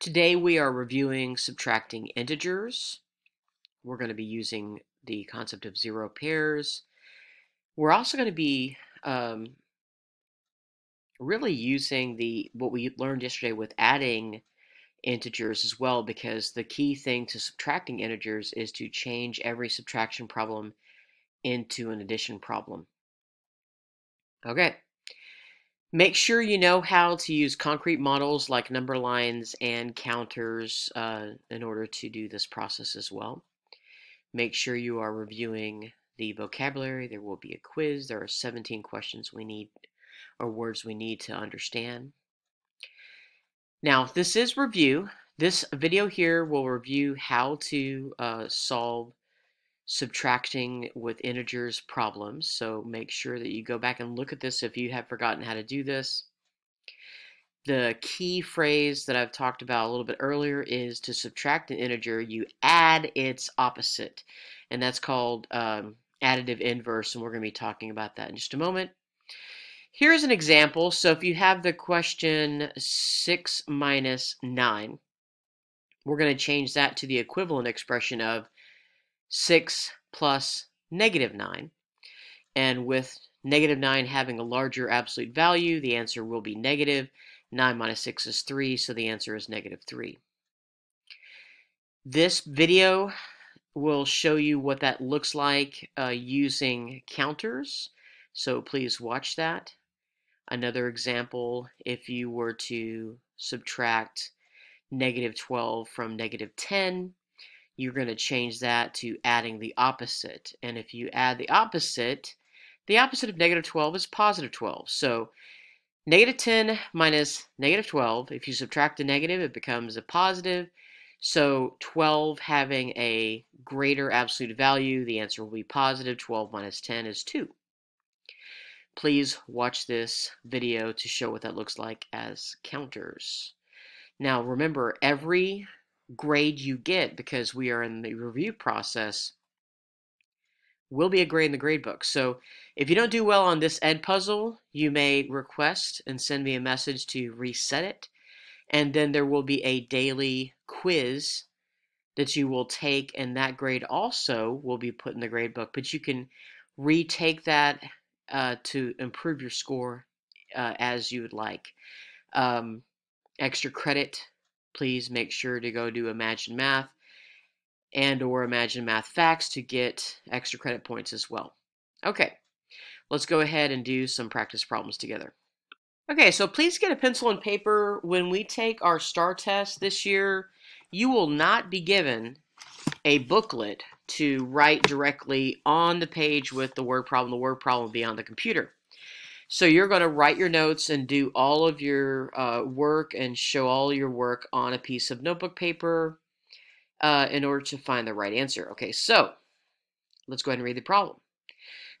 Today we are reviewing subtracting integers. We're going to be using the concept of zero pairs. We're also going to be um, really using the what we learned yesterday with adding integers as well because the key thing to subtracting integers is to change every subtraction problem into an addition problem. Okay. Make sure you know how to use concrete models like number lines and counters uh, in order to do this process as well. Make sure you are reviewing the vocabulary. There will be a quiz. There are 17 questions we need or words we need to understand. Now, this is review. This video here will review how to uh, solve subtracting with integers problems. So make sure that you go back and look at this if you have forgotten how to do this. The key phrase that I've talked about a little bit earlier is to subtract an integer, you add its opposite. And that's called um, additive inverse, and we're going to be talking about that in just a moment. Here's an example. So if you have the question 6 minus 9, we're going to change that to the equivalent expression of 6 plus negative 9. And with negative 9 having a larger absolute value, the answer will be negative. 9 minus 6 is 3, so the answer is negative 3. This video will show you what that looks like uh, using counters, so please watch that. Another example, if you were to subtract negative 12 from negative 10, you're going to change that to adding the opposite. And if you add the opposite, the opposite of negative 12 is positive 12. So negative 10 minus negative 12, if you subtract the negative, it becomes a positive. So 12 having a greater absolute value, the answer will be positive. 12 minus 10 is 2. Please watch this video to show what that looks like as counters. Now remember, every grade you get because we are in the review process will be a grade in the grade book. So if you don't do well on this Edpuzzle, you may request and send me a message to reset it. And then there will be a daily quiz that you will take, and that grade also will be put in the grade book. But you can retake that uh, to improve your score uh, as you would like. Um, extra credit please make sure to go do Imagine Math and or Imagine Math Facts to get extra credit points as well. Okay, let's go ahead and do some practice problems together. Okay, so please get a pencil and paper. When we take our STAR test this year, you will not be given a booklet to write directly on the page with the word problem. The word problem will be on the computer. So you're going to write your notes and do all of your uh, work and show all your work on a piece of notebook paper uh, in order to find the right answer. Okay, so let's go ahead and read the problem.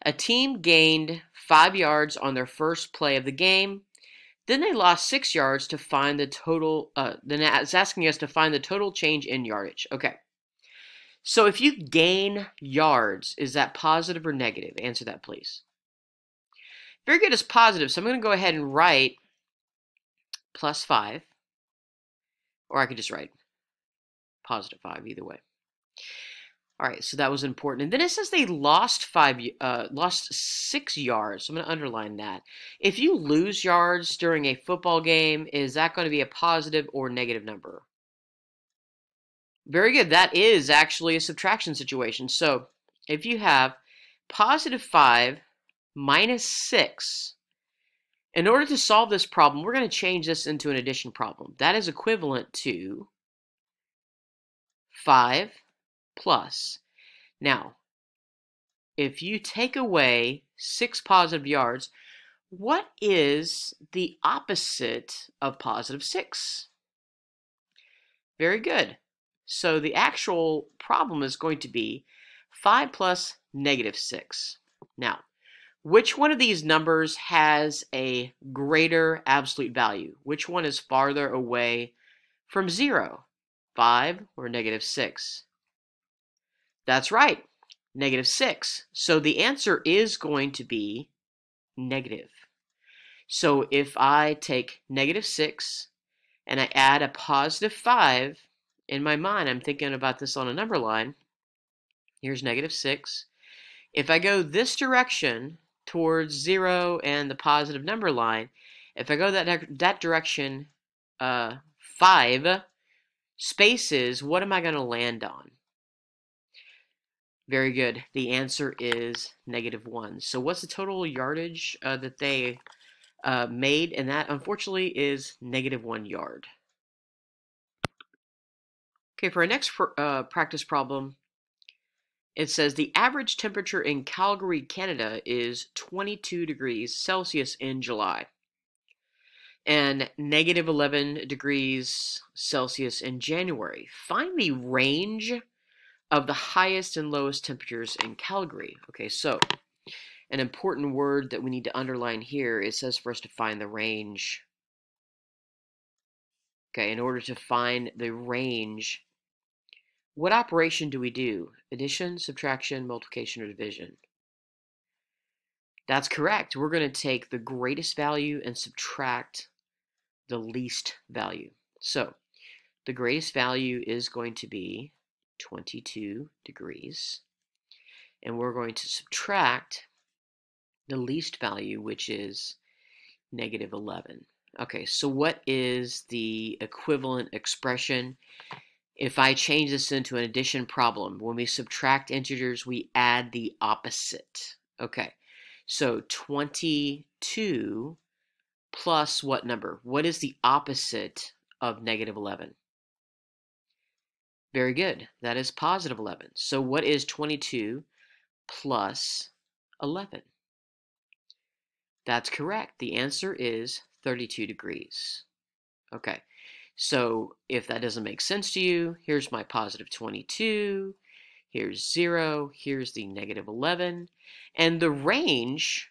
A team gained five yards on their first play of the game. Then they lost six yards to find the total. Uh, then it's asking us to find the total change in yardage. Okay. So if you gain yards, is that positive or negative? Answer that, please. Very good is positive, so I'm going to go ahead and write plus 5. Or I could just write positive 5, either way. All right, so that was important. And then it says they lost five, uh, lost six yards. So I'm going to underline that. If you lose yards during a football game, is that going to be a positive or negative number? Very good. That is actually a subtraction situation. So if you have positive 5 minus 6. In order to solve this problem, we're going to change this into an addition problem. That is equivalent to 5 plus. Now, if you take away 6 positive yards, what is the opposite of positive 6? Very good. So the actual problem is going to be 5 plus negative 6. Now, which one of these numbers has a greater absolute value? Which one is farther away from 0? 5 or negative 6? That's right, negative 6. So the answer is going to be negative. So if I take negative 6 and I add a positive 5, in my mind, I'm thinking about this on a number line. Here's negative 6. If I go this direction towards 0 and the positive number line, if I go that, that direction uh, 5 spaces, what am I going to land on? Very good. The answer is negative 1. So what's the total yardage uh, that they uh, made? And that, unfortunately, is negative 1 yard. Okay, for our next uh, practice problem, it says the average temperature in Calgary, Canada is 22 degrees Celsius in July and negative 11 degrees Celsius in January. Find the range of the highest and lowest temperatures in Calgary. Okay, so an important word that we need to underline here, it says for us to find the range. Okay, in order to find the range, what operation do we do? Addition, subtraction, multiplication, or division? That's correct. We're going to take the greatest value and subtract the least value. So the greatest value is going to be 22 degrees. And we're going to subtract the least value, which is negative 11. Okay, so what is the equivalent expression? If I change this into an addition problem, when we subtract integers, we add the opposite. Okay, so 22 plus what number? What is the opposite of negative 11? Very good. That is positive 11. So what is 22 plus 11? That's correct. The answer is 32 degrees. Okay. So if that doesn't make sense to you, here's my positive 22, here's 0, here's the negative 11, and the range,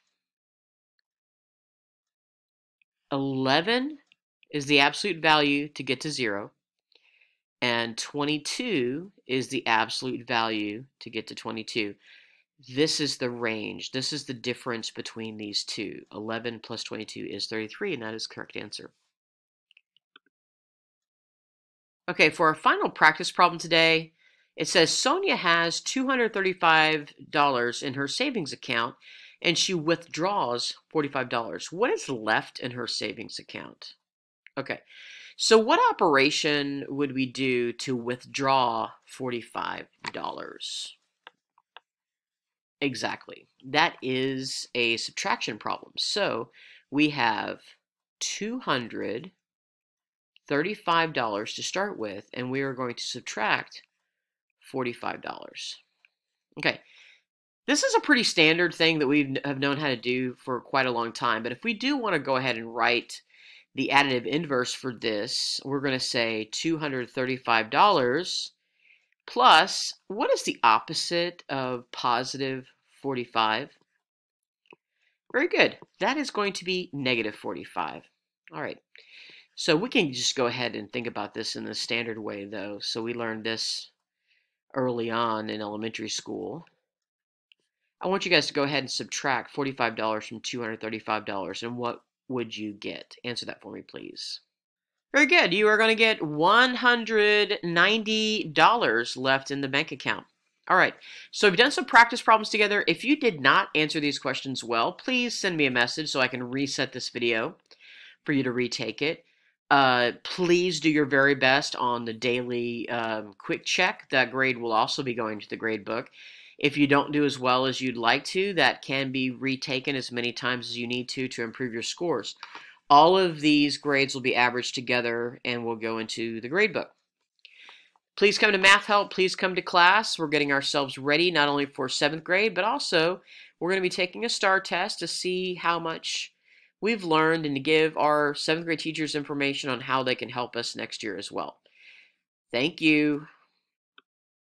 11 is the absolute value to get to 0, and 22 is the absolute value to get to 22. This is the range. This is the difference between these two. 11 plus 22 is 33, and that is correct answer. Okay, for our final practice problem today, it says Sonia has $235 in her savings account and she withdraws $45. What is left in her savings account? Okay, so what operation would we do to withdraw $45? Exactly. That is a subtraction problem. So we have 200 $35 to start with, and we are going to subtract $45. Okay, this is a pretty standard thing that we have known how to do for quite a long time, but if we do want to go ahead and write the additive inverse for this, we're going to say $235 plus, what is the opposite of positive 45? Very good. That is going to be negative 45. All right. So we can just go ahead and think about this in the standard way, though. So we learned this early on in elementary school. I want you guys to go ahead and subtract $45 from $235, and what would you get? Answer that for me, please. Very good. You are going to get $190 left in the bank account. All right, so we've done some practice problems together. If you did not answer these questions well, please send me a message so I can reset this video for you to retake it. Uh, please do your very best on the daily um, quick check. That grade will also be going to the grade book. If you don't do as well as you'd like to, that can be retaken as many times as you need to to improve your scores. All of these grades will be averaged together and will go into the grade book. Please come to Math Help. Please come to class. We're getting ourselves ready not only for 7th grade, but also we're going to be taking a STAR test to see how much we've learned and to give our seventh grade teachers information on how they can help us next year as well. Thank you.